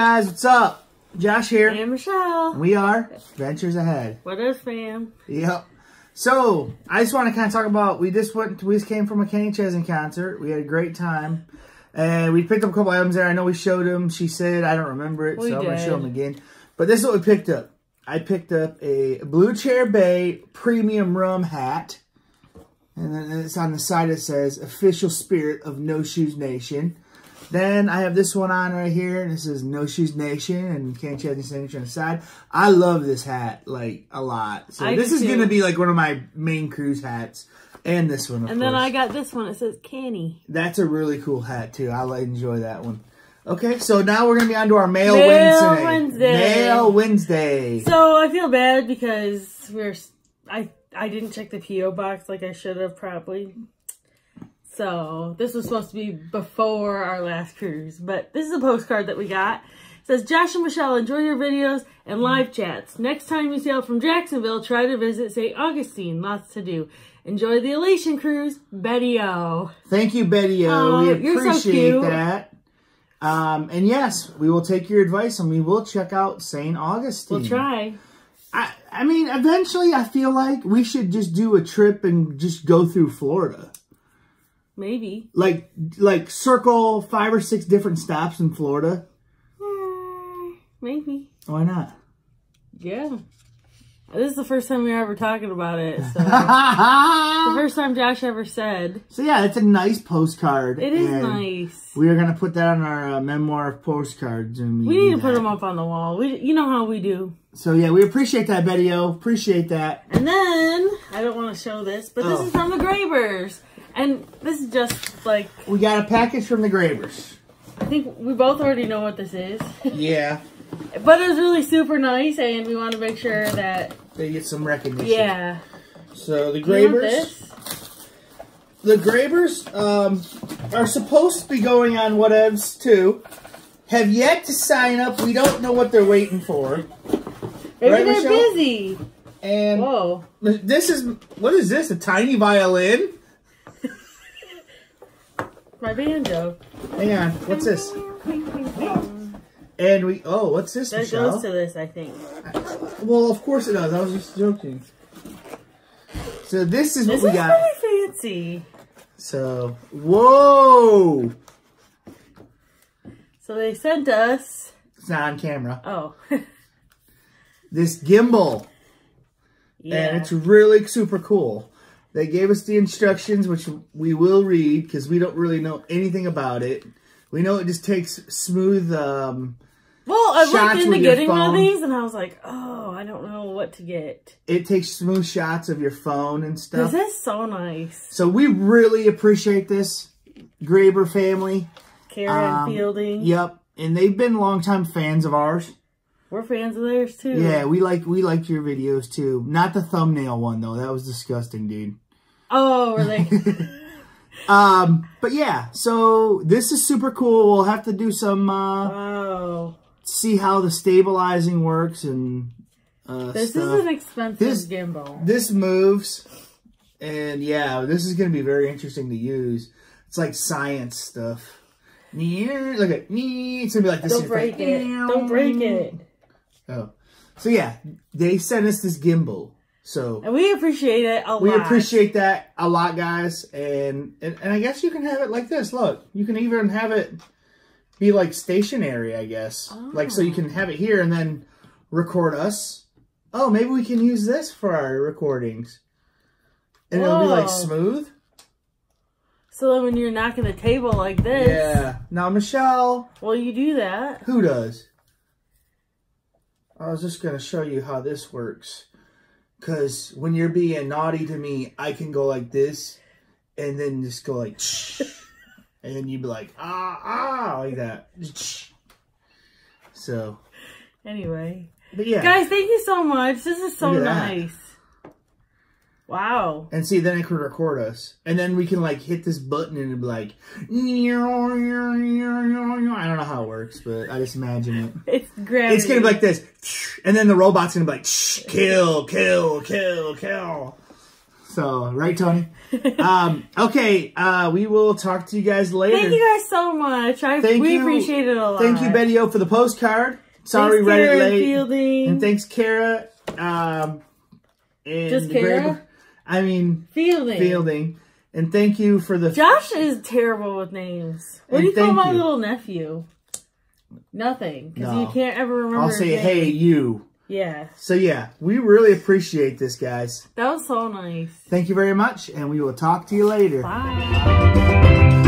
guys, what's up? Josh here. And Michelle. We are Adventures Ahead. What is fam? Yep. So, I just want to kind of talk about, we just went, we just came from a Kenny Chesney concert. We had a great time. And we picked up a couple items there. I know we showed them. She said, I don't remember it, We so I'm going to show them again. But this is what we picked up. I picked up a Blue Chair Bay premium rum hat. And then it's on the side it says, official spirit of No Shoes Nation. Then I have this one on right here. This is No Shoes Nation and Kenny Chesney signature on the side. I love this hat, like, a lot. So I this is going to be like one of my main cruise hats. And this one, of And then course. I got this one. It says Kenny. That's a really cool hat too. I like enjoy that one. Okay, so now we're gonna be on to our Mail, Mail Wednesday. Wednesday. Mail Wednesday. So I feel bad because we're I I didn't check the PO box like I should have probably. So this was supposed to be before our last cruise, but this is a postcard that we got. It says Josh and Michelle enjoy your videos and live chats. Next time you sail from Jacksonville, try to visit St. Augustine. Lots to do. Enjoy the Elation cruise, Betty O. Thank you, Betty. O. Aw, we so appreciate cute. that. Um, and yes, we will take your advice and we will check out St. Augustine. We'll try. I, I mean, eventually, I feel like we should just do a trip and just go through Florida. Maybe. Like, like circle five or six different stops in Florida. Eh, Maybe. Why not? Yeah. This is the first time we are ever talking about it. So the first time Josh ever said. So yeah, it's a nice postcard. It is nice. We are gonna put that on our uh, memoir of postcards, and We need do to put them up on the wall. We, you know how we do. So yeah, we appreciate that, Betty O. Appreciate that. And then I don't want to show this, but this Oh. is from the Gravers, and this is just like We got a package from the Gravers. I think we both already know what this is, Yeah, but it was really super nice, and we want to make sure that they get some recognition. yeah. So the Gravers, the Gravers, um, are supposed to be going on whatevs too. Have yet to sign up. We don't know what they're waiting for. Maybe Right, they're Michelle? busy. And Whoa. this is what is this? A tiny violin? My banjo. Hang on. What's this? And we oh, what's this, That Michelle? goes to this, I think. Well, of course it does. I was just joking. So this is This what is we got. This is really fancy. So whoa, So they sent us. it's not on camera. Oh. This gimbal, yeah. and it's really super cool. They gave us the instructions, which we will read because we don't really know anything about it. We know it just takes smooth. Um, well, I looked into getting one of these, and I was like, oh, I don't know what to get. it takes smooth shots of your phone and stuff. This is so nice. So we really appreciate this Graber family. Karen Um, Fielding. Yep, and they've been longtime fans of ours. We're fans of theirs too. Yeah, we like we liked your videos too. Not the thumbnail one though. That was disgusting, dude. Oh, were they? Um, but yeah, so this is super cool. We'll have to do some uh oh. see how the stabilizing works and uh This stuff. is an expensive This- gimbal. this moves and yeah, this is going to be very interesting to use. It's like science stuff. Look at me. It's going to be like this. Don't break it. Don't break it. Oh. So yeah, they sent us this gimbal. So And we appreciate it a we lot. appreciate that a lot, guys. And, and and I guess you can have it like this. Look, you can even have it be like stationary. I guess, like so you can have it here and then record us. Oh, maybe we can use this for our recordings, and it'll be like smooth. So then when you're knocking the table like this, Yeah. Now, Michelle, well, you do that. who does? I was just gonna show you how this works. Cause when you're being naughty to me, I can go like this, and then just go like, and then you'd be like, ah, ah, like that. So, Anyway. but yeah. Guys, thank you so much. This is so nice. Wow. And see, then it could record us. And then we can, like, hit this button and it'd be like, I don't know how it works, but I just imagine it. It's great. It's gonna be like this, and then the robot's gonna be like, kill, kill, kill, kill. So, right, Tony? um, okay, uh, we will talk to you guys later. Thank you guys so much. I, Thank we you. appreciate it a lot. Thank you, Betty O, for the postcard. Sorry, Thanks, read it Kara late. Fielding. And thanks, Kara. Um, and Just Kara? I mean, Fielding. Fielding. And thank you for the. Josh is terrible with names. What do you call my you. little nephew? Nothing, because No. you can't ever remember. I'll say, hey, you. Yeah, So, yeah, we really appreciate this, guys. that was so nice. Thank you very much, and we will talk to you later. Bye.